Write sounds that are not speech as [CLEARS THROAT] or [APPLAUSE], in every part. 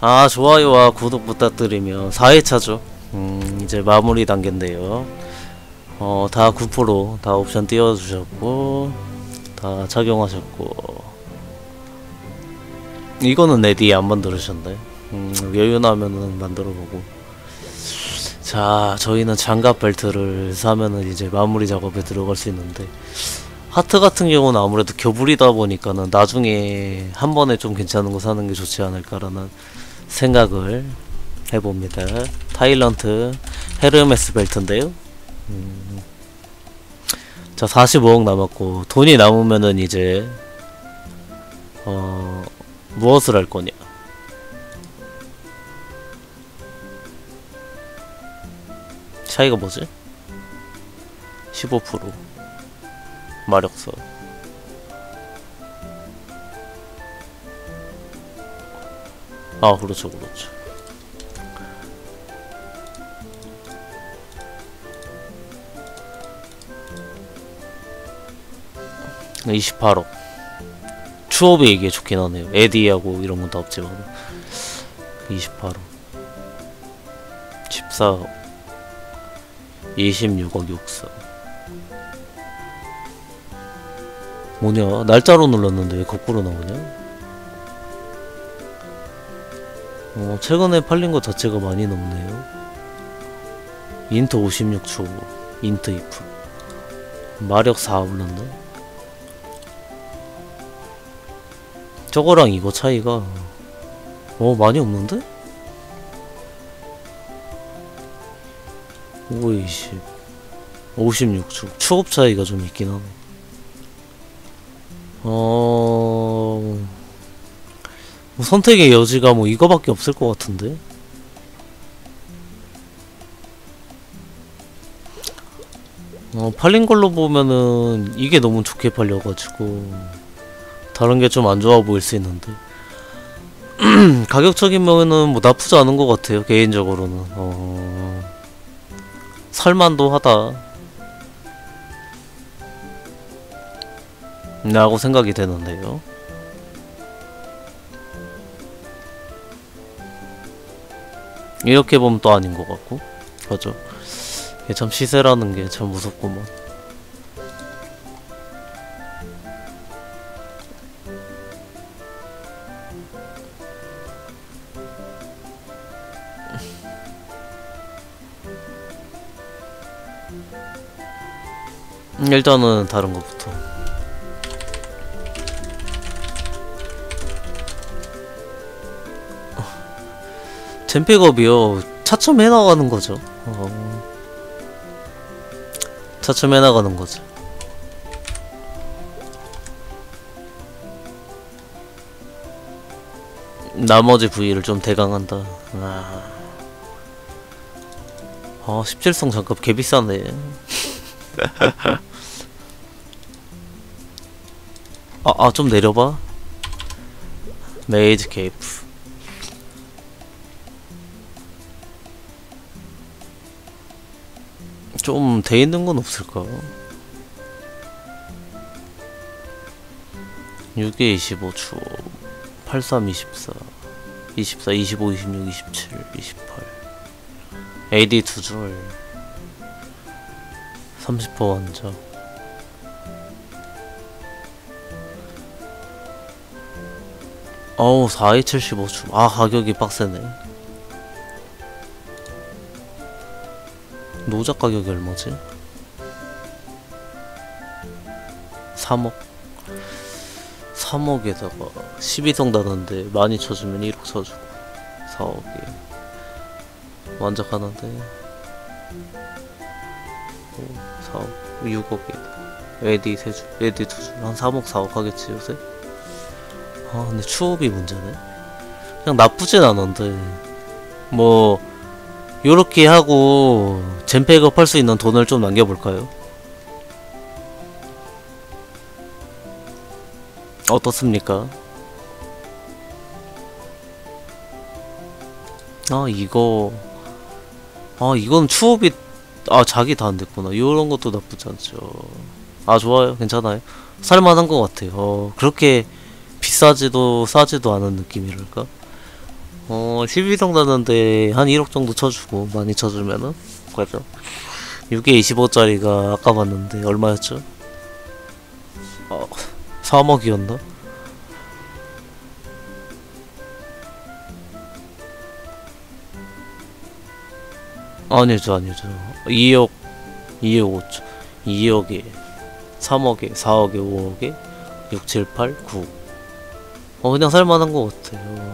아 좋아요와 구독 부탁드리며 4회차죠. 음 이제 마무리 단계인데요. 어 다 9%다 옵션 띄워주셨고 다 착용하셨고. 이거는 레디 안 만들으셨네 음 여유 나면은 만들어보고. 자 저희는 장갑 벨트를 사면은 이제 마무리 작업에 들어갈 수 있는데 하트 같은 경우는 아무래도 교불이다 보니까는 나중에 한 번에 좀 괜찮은 거 사는 게 좋지 않을까라는 생각을 해봅니다. 타일런트 헤르메스 벨트인데요. 음. 자 45억 남았고 돈이 남으면은 이제 어 무엇을 할 거냐? 차이가 뭐지? 15% 마력서 아 그렇죠 그렇죠. 네, 28억 추업이 이게 좋긴 하네요. 에디하고 이런 건 다 없지만 28억 14억 26억 64 뭐냐? 날짜로 눌렀는데 왜 거꾸로 나오냐 어 최근에 팔린 거 자체가 많이 넘네요. 인트 56초 인트 이프. 마력 4 올랐네 저거랑 이거 차이가 어 많이 없는데? 520 56초. 추업 차이가 좀 있긴 하네. 어... 뭐 선택의 여지가 뭐 이거밖에 없을 것 같은데? 어, 팔린 걸로 보면은 이게 너무 좋게 팔려가지고 다른 게 좀 안 좋아 보일 수 있는데. [CLEARS THROAT] 가격적인 면은 뭐 나쁘지 않은 것 같아요 개인적으로는. 어... 살만도 하다. 라고 생각이 되는데요 이렇게 보면 또 아닌 것 같고. 이게 참 시세라는 게 참 무섭구만 음, [LAUGHS] 일단은 다른 것부터 젠픽업이요 차츰 해 나가는 거죠 어. 차츰 해 나가는 거죠 나머지 부위를 좀 대강한다 아, 아 17성 장갑 개비싸네 [LAUGHS] 아, 아, 좀 내려봐. 메이드 케이프. 좀 돼 있는 건 없을까? 6에 25 추, 83 24, 24 25 26 27 28 AD 두 줄, 30% 완전. 어우 4에 75주 아 가격이 빡세네 노작 가격이 얼마지? 3억. 3억에다가 12성 다는데 많이 쳐주면 1억 쳐주고 4억에 완작하는데. 4억. 6억에. 에디 세주 에디 두주. 한 3억 4억 하겠지 요새? 아 근데 추업이 문제네? 그냥 나쁘진 않은데. 뭐 요렇게 하고 젠팩업 할 수 있는 돈을 좀 남겨볼까요? 어떻습니까? 아 이거. 아 이건 추업이 아 자기 다 안됐구나. 요런 것도 나쁘지 않죠. 아 좋아요. 괜찮아요. 살만한 것 같아요. 어, 그렇게 비싸지도 싸지도 않은 느낌이랄까 어 12성 나는데 한 1억 정도 쳐주고 많이 쳐주면은 그죠 6에 25짜리가 아까 봤는데 얼마였죠? 어 3억이었나? 아니죠 아니죠 2억 2억 5천 2억에 3억에 4억에 5억에 6, 7, 8, 9 어, 그냥 살만한 것 같아요.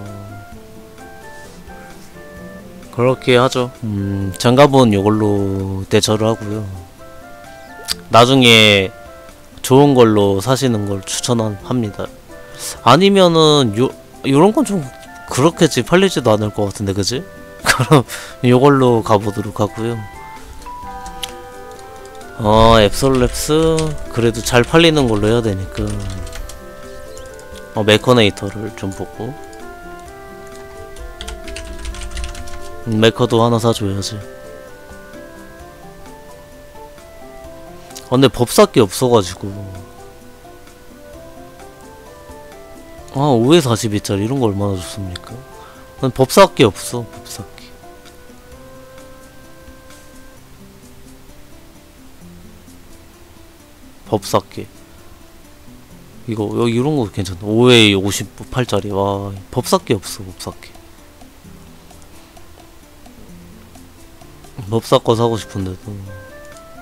그렇게 하죠. 음, 장갑은 이걸로 대처를 하고요. 나중에 좋은 걸로 사시는 걸 추천합니다. 아니면은 요 요런 건 좀 그렇게 지 팔리지도 않을 것 같은데 그지? [LAUGHS] 그럼 요걸로 가보도록 하고요. 어 앱솔랩스 그래도 잘 팔리는 걸로 해야 되니까 어 메커네이터를 좀 보고 메커도 하나 사줘야지. 아 근데 법사기 없어가지고. 아 5에 42짜리 이런 거 얼마나 좋습니까? 난 법사기 없어 법사기 법사기 이거 여기 이런 거 괜찮다. 5에 58짜리. 와 법사기 없어 법사기 법사 거 사고 싶은데 도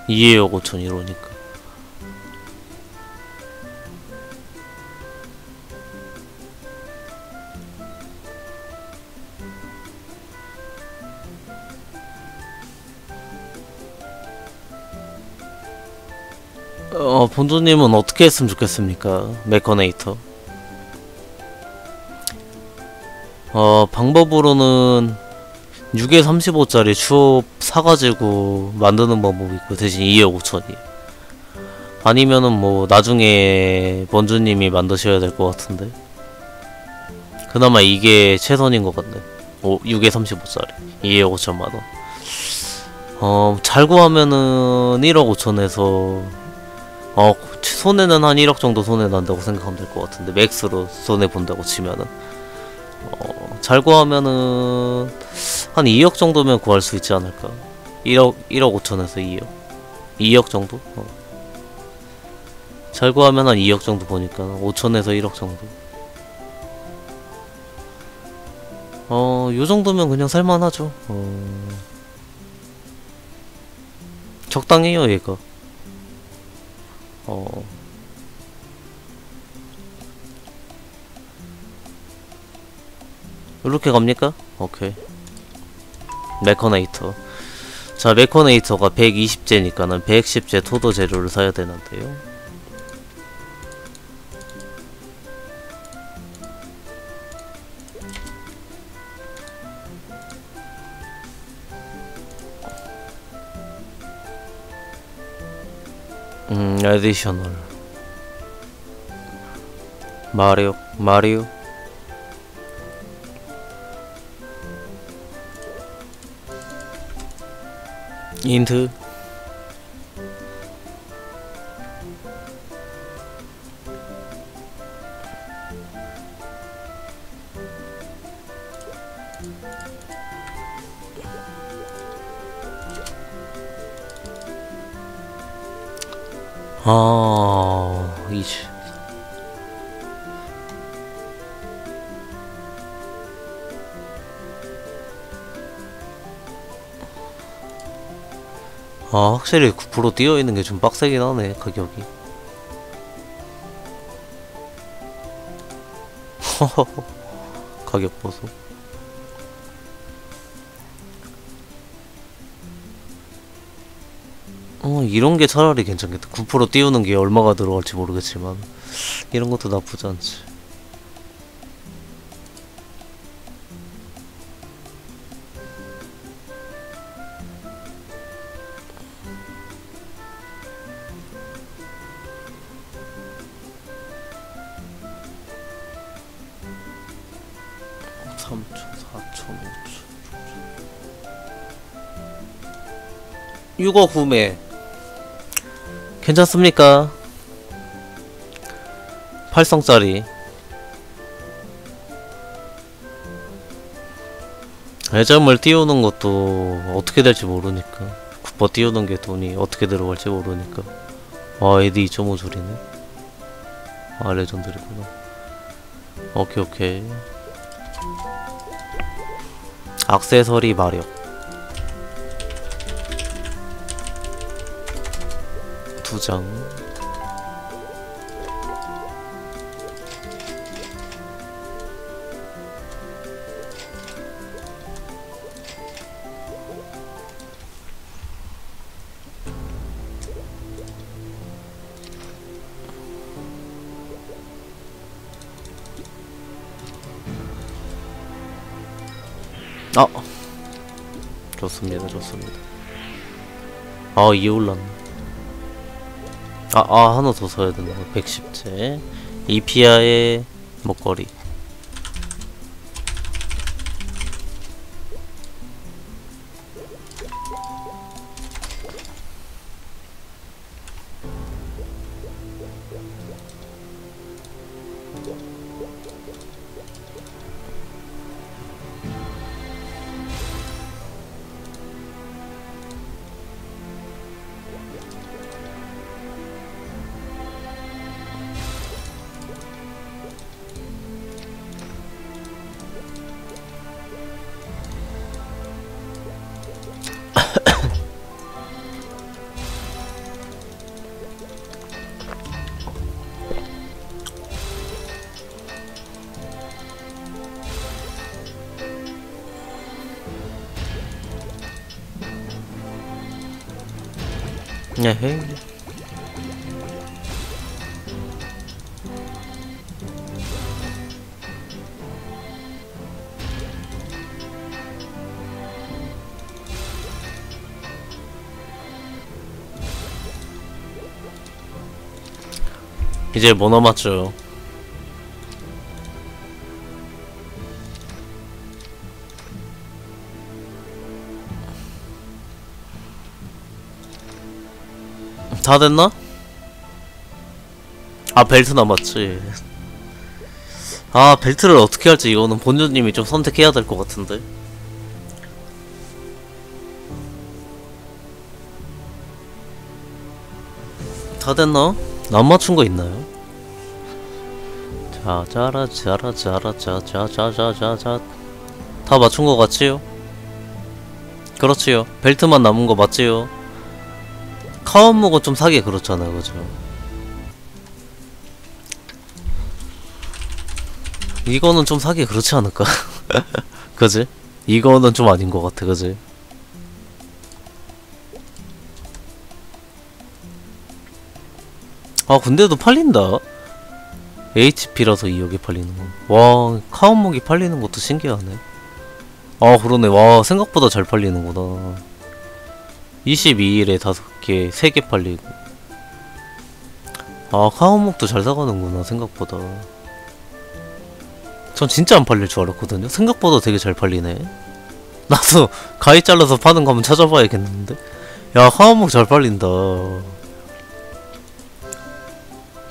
2에 5천 이러니까 어, 본주님은 어떻게 했으면 좋겠습니까? 메커네이터. 어, 방법으로는 6에 35짜리 추업 사가지고 만드는 방법이 있고, 대신 2에 5천이. 아니면은 뭐, 나중에 번주님이 만드셔야 될 것 같은데. 그나마 이게 최선인 것 같네. 오, 6에 35짜리. 2에 5천만원. 어, 잘 구하면은 1억 5천에서 어 손해는 한 1억 정도 손해 난다고 생각하면 될 것 같은데 맥스로 손해 본다고 치면은 어, 잘 구하면은 한 2억 정도면 구할 수 있지 않을까? 1억 1억 5천에서 2억? 2억 정도? 어. 잘 구하면 한 2억 정도 보니까 5천에서 1억 정도. 어 요 정도면 그냥 살만하죠. 어. 적당해요 얘가. 어. 이렇게 갑니까? 오케이. 메커네이터. 자, 메커네이터가 120제니까는 110제 토도 재료를 사야 되는데요. 음, additional. 마리오, 마리오. 인 아, 확실히 9% 뛰어 있는 게 좀 빡세긴 하네, 가격이. [LAUGHS] 가격 보소. 어, 이런 게 차라리 괜찮겠다. 9% 띄우는 게 얼마가 들어갈지 모르겠지만, 이런 것도 나쁘지 않지. 6억 구매. 괜찮습니까? 8성짜리. 해점을 띄우는 것도 어떻게 될지 모르니까 쿠퍼 띄우는 게 돈이 어떻게 들어갈지 모르니까 아 에디 2.5줄이네 아 레전드리구나 오케이 오케이 악세서리 마력 두장. 아 좋습니다 좋습니다. 아 이에 올랐네 아, 아 하나 더 사야 된다. 110제 이피아의 목걸이 에헤이 이제 뭐 남았죠? 다 됐나? 아 벨트 남았지 아 벨트를 어떻게 할지 이거는 본주님이 좀 선택해야 될 것 같은데 다 됐나? 안 맞춘 거 있나요? 자, 짜라, 짜라, 짜라, 짜, 짜, 짜, 짜, 짜, 짜. 다 맞춘 거 같지요? 그렇지요. 벨트만 남은 거 맞지요? 카운목은 좀 사기 그렇잖아요, 그죠? 이거는 좀 사기 그렇지 않을까? [LAUGHS] 그지? 이거는 좀 아닌 것 같아, 그지? 아 근데도 팔린다 HP라서 2억에 팔리는 거 와 카운목이 팔리는 것도 신기하네 아 그러네 와 생각보다 잘 팔리는구나 22일에 5개 3개 팔리고. 아 카운목도 잘 사가는구나 생각보다. 전 진짜 안 팔릴 줄 알았거든요. 생각보다 되게 잘 팔리네. 나도 가위 잘라서 파는 거 한번 찾아봐야겠는데. 야 카운목 잘 팔린다.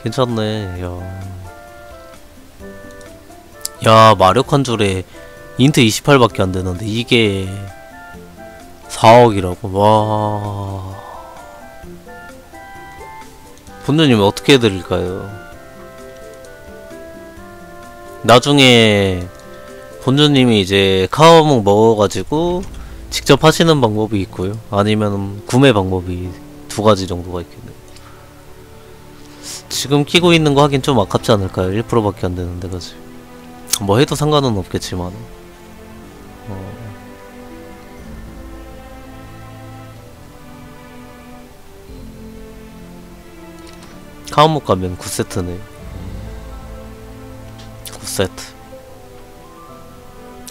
괜찮네 야. 야 마력 한 줄에 INT 28밖에 안 되는데 이게 4억이라고 와 본주님 어떻게 해드릴까요 나중에 본주님이 이제 카오목 먹어가지고 직접 하시는 방법이 있고요 아니면 구매 방법이 두 가지 정도가 있겠네요 지금 끼고 있는 거 하긴 좀 아깝지 않을까요? 1%밖에 안 되는데, 그지? 뭐 해도 상관은 없겠지만. 카운목 가면 9세트네. 9세트.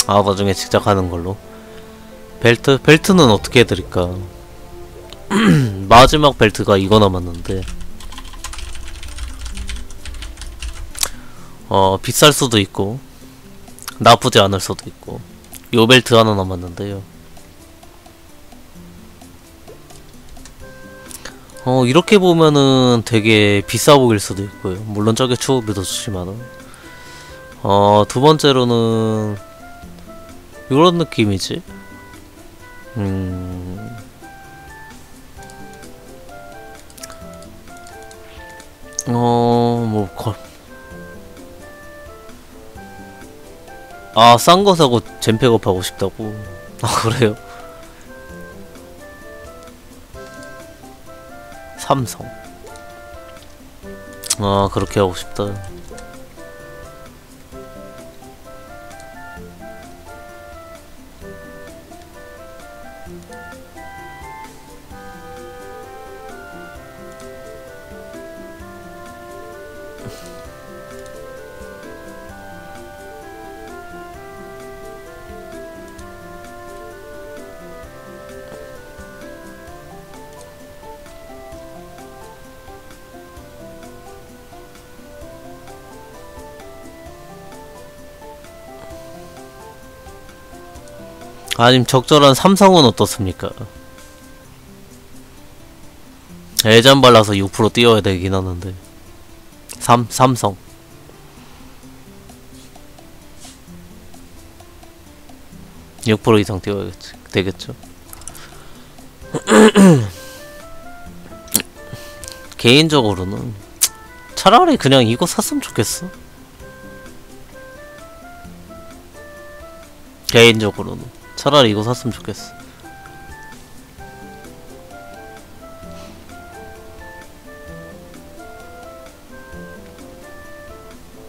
아, 나중에 직접 하는 걸로. 벨트? 벨트는 어떻게 해드릴까? [CLEARS THROAT] 마지막 벨트가 이거 남았는데. 어 비쌀 수도 있고 나쁘지 않을 수도 있고 요 벨트 하나 남았는데요 어 이렇게 보면은 되게 비싸 보일 수도 있고요 물론 저게 더 좋지만은 어 두번째로는 요런 느낌이지 음 어, 뭐, 거... 아, 싼 거 사고 젠팩업 하고 싶다고? [LAUGHS] 아, 그래요? 삼성. 아, 그렇게 하고 싶다. 아님 적절한 삼성은 어떻습니까? 예전 발라서 6% 띄워야 되긴 하는데. 삼 삼성. (6% 이상 띄워야겠지. 되겠죠? [CLEARS THROAT] 개인적으로는 차라리 그냥 이거 샀으면 좋겠어. 개인적으로는 차라리 이거 샀으면 좋겠어.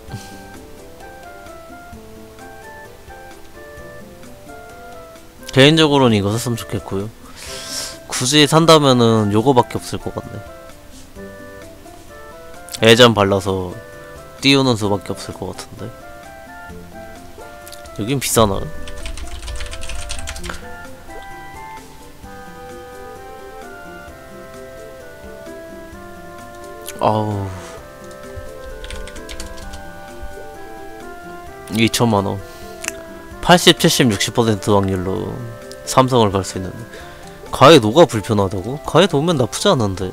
[LAUGHS] 개인적으로는 이거 샀으면 좋겠고요. 굳이 산다면은 요거밖에 없을 것 같네. 예전 발라서 띄우는 수밖에 없을 것 같은데. 여긴 비싸나? 아우. 2천만원. 80, 70, 60% 확률로 삼성을 갈 수 있는데 가에 노가 불편하다고? 가에 놓으면 나쁘지 않은데.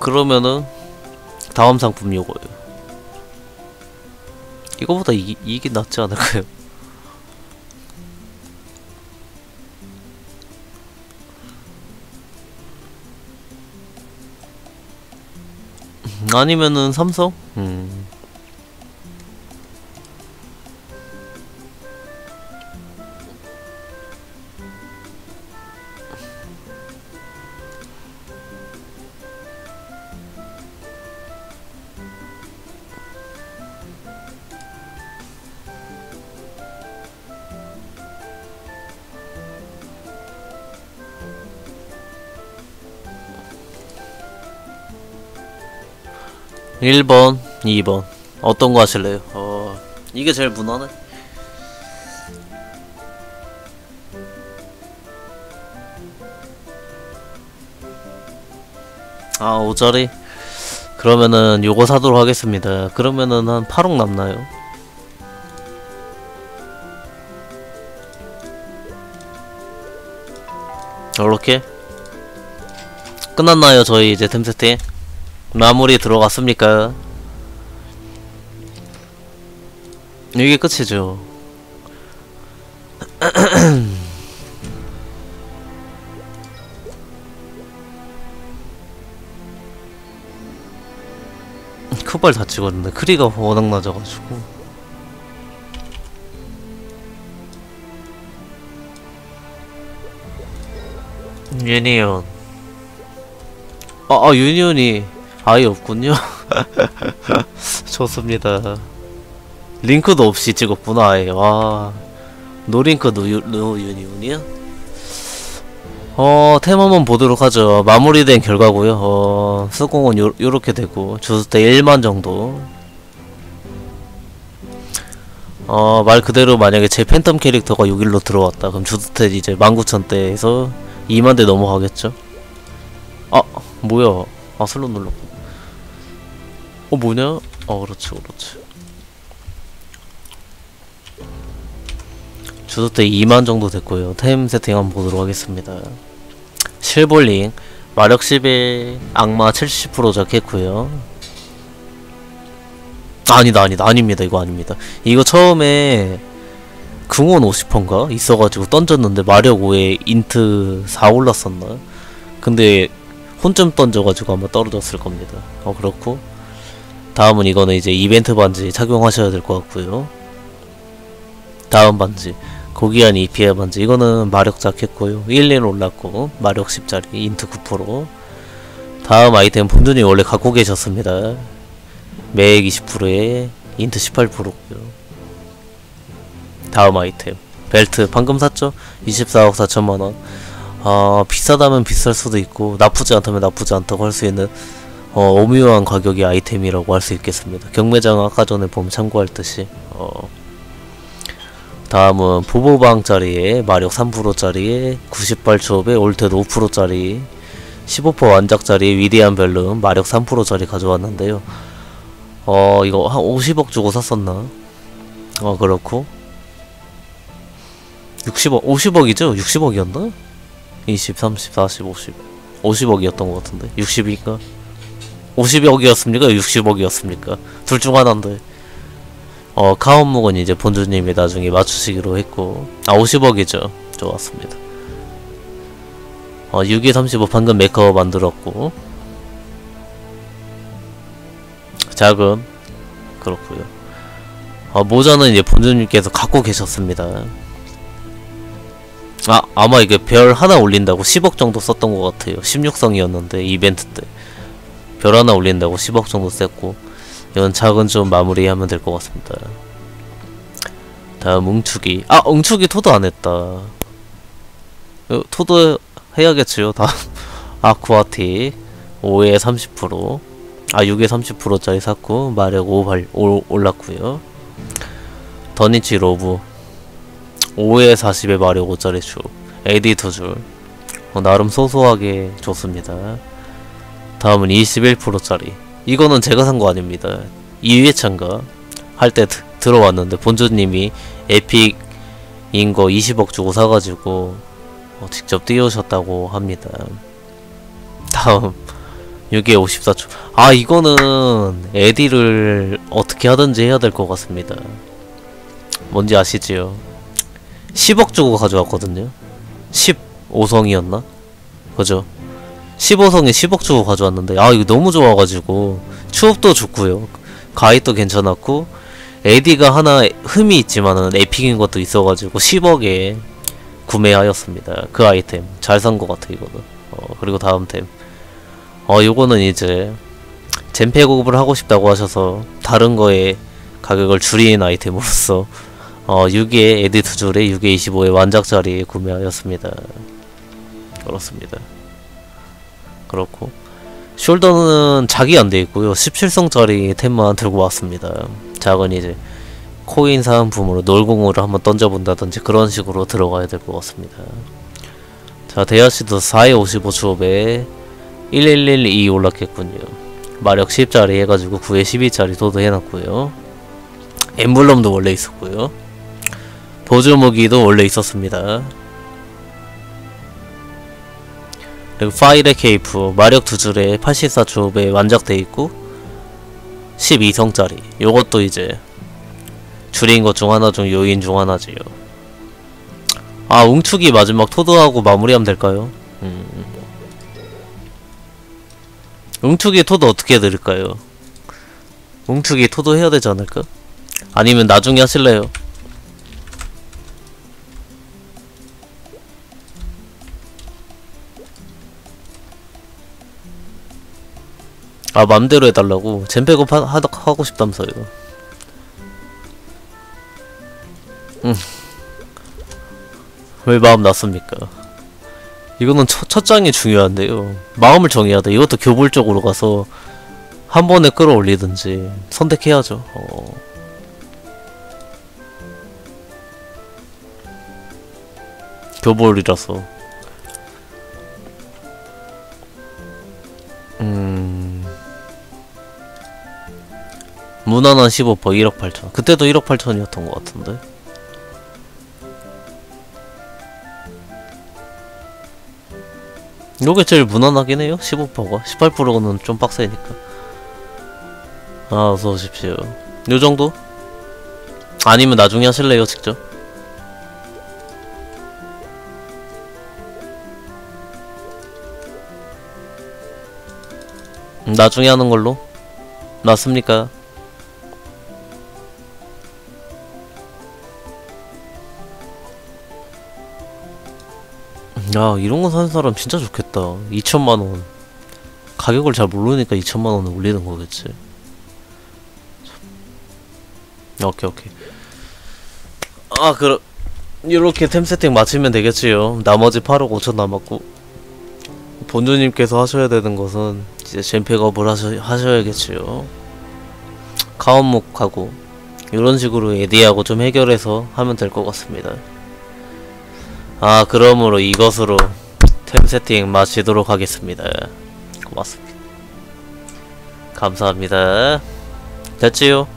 그러면은 다음 상품 요거예요. 이거보다 이, 이게 낫지 않을까요? 아니면은 삼성? 음. 일번이번 어떤 거 하실래요? 어, 이게 제일 무난해. 아, 5자리? 그러면은 요거 사도록 하겠습니다. 그러면은 한 8억 남나요? 이렇게 끝났나요? 저희 이제 템 세팅 마무리 들어갔습니까? 이게 끝이죠. [CLEARS THROAT] 크발 다 찍었는데 크리가 워낙 낮아가지고 유니온 아, 아 유니온이 아예 없군요 [LAUGHS] 좋습니다 링크도 없이 찍었구나 아예 와 no 링크 no 유, no 유니온이야? 어, 템 한번 보도록 하죠. 마무리된 결과고요 어, 스공은 요, 요렇게 되고, 주stat 1만 정도. 어, 말 그대로 만약에 제 팬텀 캐릭터가 6일로 들어왔다. 그럼 주stat 이제 19,000대에서 2만대 넘어가겠죠? 아, 뭐야. 아, 슬롯 눌렀고. 어, 뭐냐? 어, 그렇지, 그렇지. 주소대 2만 정도 됐고요. 템 세팅 한번 보도록 하겠습니다. 실볼링 마력 11 악마 70% 적했고요. 아니다 아니다 아닙니다 이거 아닙니다 이거 처음에 궁원 50%인가 있어가지고 던졌는데 마력 5에 인트 4 올랐었나 근데 혼점 던져가지고 아마 떨어졌을 겁니다 어 그렇고 다음은 이거는 이제 이벤트 반지 착용하셔야 될 것 같고요. 다음 반지. 고귀한 EPA 반지. 이거는 마력 작했고요. 1년 올랐고 마력 10짜리 인트 9% 다음 아이템 본준이 원래 갖고 계셨습니다. 메획 20%에 INT 18%고요. 다음 아이템. 벨트. 방금 샀죠? 24억 4천만원. 아 비싸다면 비쌀 수도 있고 나쁘지 않다면 나쁘지 않다고 할 수 있는 어, 오묘한 가격의 아이템이라고 할 수 있겠습니다. 경매장 아까 전에 보면 참고할 듯이 어, 다음은 보보방짜리에 마력 3%짜리에 98추옵에 all stat도 5%짜리 15% 완작짜리 위대한 벨름 마력 3%짜리 가져왔는데요. 어 이거 한 50억 주고 샀었나? 어 그렇고. 60억 50억이죠? 60억이었나? 20 30 40 50 50억이었던 것 같은데. 60인가 50억이었습니까? 60억이었습니까? 둘 중 하나인데. 어 카운묵은 이제 본주님이 나중에 맞추시기로 했고. 아 50억이죠. 좋았습니다. 어 6에 35 방금 메이커 만들었고. 자금 그렇고요. 어 모자는 이제 본주님께서 갖고 계셨습니다. 아 아마 이게 별 하나 올린다고 10억 정도 썼던 것 같아요. 16성이었는데 이벤트 때 별 하나 올린다고 10억 정도 이건 작은 좀 마무리하면 될 것 같습니다. 다음 웅축이. 아 웅축이 토도 안했다. 어, 토도 해야겠지요? 다음 아쿠아티. 5에 30%아 6에 30%짜리 샀고 마력 5 발, 올, 올랐구요. 더니치 로브. 5에 40에 마력 5짜리 주 AD 두줄. 어, 나름 소소하게 좋습니다 다음은 21%짜리. 이거는 제가 산 거 아닙니다. 2회차인가 할 때 들어왔는데 본주님이 에픽인 거 20억 주고 사가지고 어, 직접 띄우셨다고 합니다. 다음 6에 54초. 아 이거는 에디를 어떻게 하든지 해야 될 것 같습니다. 뭔지 아시지요? 10억 주고 가져왔거든요. 15성이었나? 그죠 15성에 10억 주고 가져왔는데 아 이거 너무 좋아가지고. 추업도 좋고요. 가이도 괜찮았고 에디가 하나 흠이 있지만은 에픽인 것도 있어가지고 10억에 구매하였습니다. 그 아이템. 잘 산 것 같아 이거는. 어, 그리고 다음 템. 어, 요거는 이제 젠페고급을 하고 싶다고 하셔서 다른 거에 가격을 줄인 아이템으로서 어, 6에 에디 두 줄에 6에 25에 완작짜리 구매하였습니다. 그렇습니다. 그렇고 숄더는 작이 안돼 있고요. 17성짜리 템만 들고 왔습니다. 작은 이제 코인 사은품으로 놀공으로 한번 던져본다든지 그런 식으로 들어가야 될 것 같습니다. 자, 대야시도 4에 55 추업에 1112 올랐겠군요. 마력 10짜리 해가지고 9에 12짜리 도도 해놨고요. 엠블럼도 원래 있었고요. 보조무기도 원래 있었습니다. 그리고 파일의 케이프 마력 두 줄에 84초업에 완작돼 있고 12성짜리 요것도 이제 줄인 것 중 하나 중 요인 중 하나지요. 아 웅축이 마지막 토도하고 마무리하면 될까요? 음. 웅축이 토도 어떻게 해드릴까요? 웅축이 토도 해야 되지 않을까? 아니면 나중에 하실래요? 아 맘대로 해달라고? 젠백업 하, 하, 하고 싶다면서요. 음. 왜 마음 났습니까? 이거는 첫, 첫 장이 중요한데요. 마음을 정해야 돼. 이것도 교불적으로 가서 한 번에 끌어올리든지 선택해야죠. 어. 교볼이라서. 음 무난한 15% 1억 8천 그때도 1억 8천이었던 것 같은데 요게 제일 무난하긴 해요 15%가 18%는 좀 빡세니까 아 어서 오십시오 요 정도? 아니면 나중에 하실래요 직접? 음, 나중에 하는 걸로? 맞습니까? 야 이런 거 사는 사람 진짜 좋겠다. 2천만원. 가격을 잘 모르니까 2천만원을 올리는 거겠지. 오케이 오케이. 아 그럼 이렇게 템 세팅 마치면 되겠지요. 나머지 8억 5천 남았고. 본주님께서 하셔야 되는 것은 이제 젠팩업을 하셔, 하셔야겠지요. 가온목하고 이런 식으로 에디하고 좀 해결해서 하면 될 것 같습니다 아 그러므로 이것으로 템 세팅 마치도록 하겠습니다. 고맙습니다. 감사합니다. 됐지요